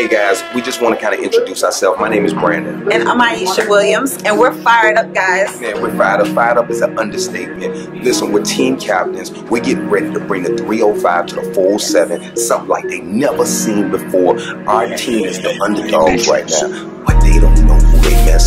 Hey guys, we just want to kind of introduce ourselves. My name is Brandon. And I'm Aisha Williams, and we're fired up, guys. Man, we're fired up. Fired up is an understatement. Listen, we're team captains. We're getting ready to bring the 305 to the 407, something like they never seen before. Our team is the underdogs right now, but they don't know who they mess